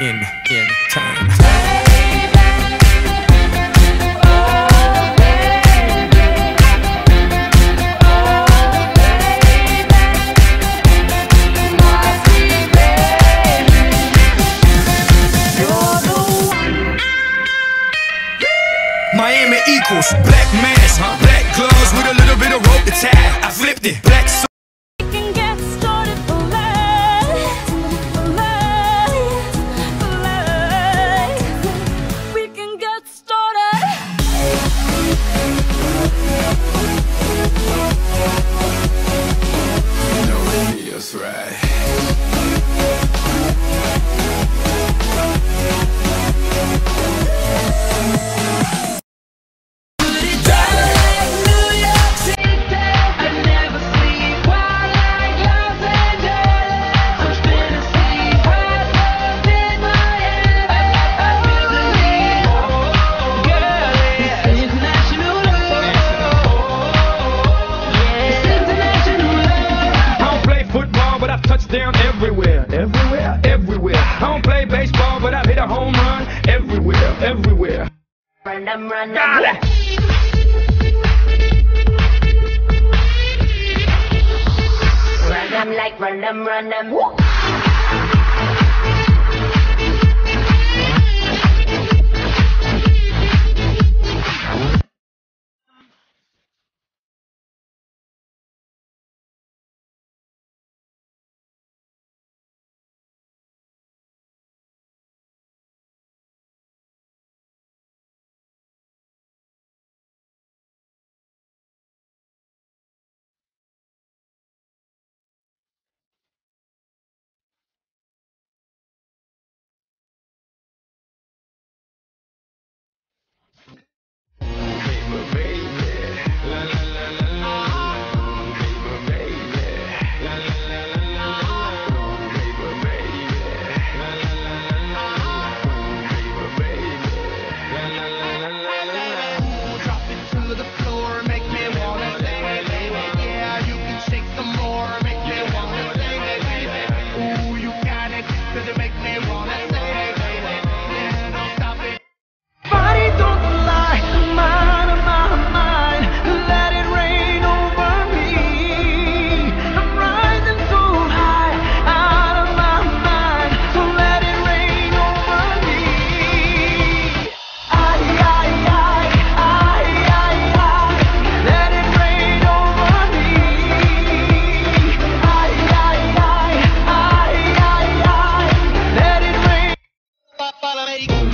in in time. Miami equals black mask, black gloves with a little bit of rope to tie. I flipped it, black. But I've hit a home run everywhere, everywhere. Run run Got it. Run them like run them, run them. fake.